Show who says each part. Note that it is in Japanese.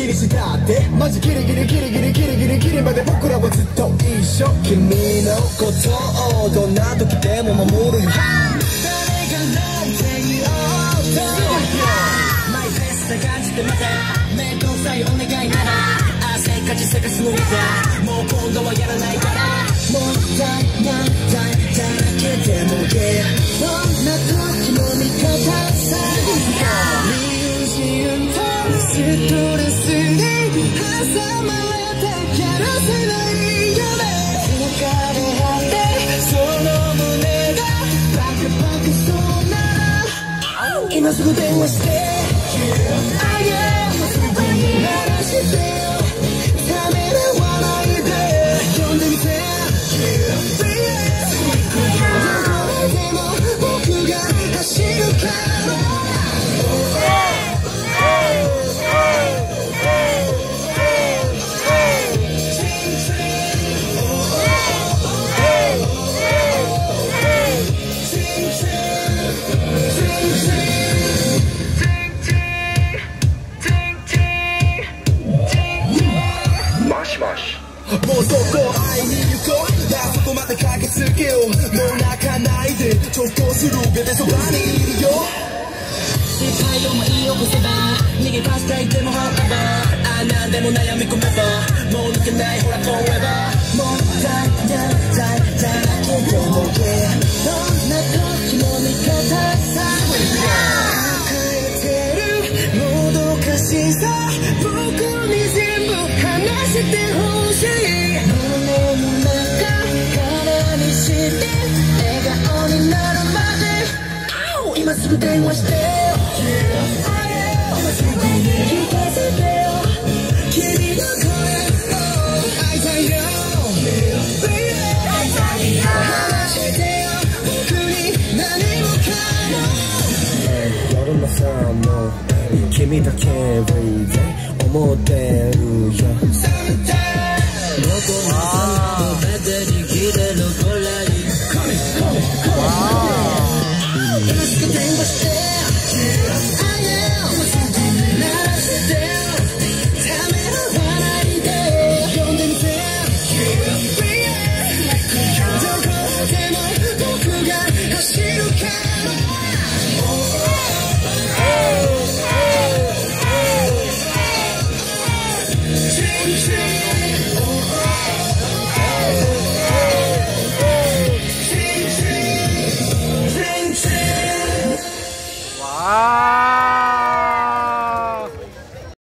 Speaker 1: 気にしたって。マジギリギリギリギリギリギリギリまで僕らはずっと一緒君のことをどんな時でも守る。よ誰がなんて言おうと。マイスな感じでまた面倒くさいお願いなら。汗かき探すもう今度はやらないから。もったいないだらけでも yeah どんな今すぐ電話して I am 鳴らしてよためらわないで呼んでみて Yeah. どこへでも僕が走るからこ会いに行こうなそこまで駆けつけようもう泣かないで直行するベベそばにいるよ。世界を舞い起こせば逃げ出したいでも forever あ何でも悩み込めばもう抜けないほら forever もったいないだらけでも yeah どんな時も味方さ抱えてるもどかしさ僕に全部話してほしい。で今すぐ電話して。今すぐ聞かせてよ。君の声を会いたいよ。話してよ。僕に何もかも夜のさも君だけ breathe 思ってるよ。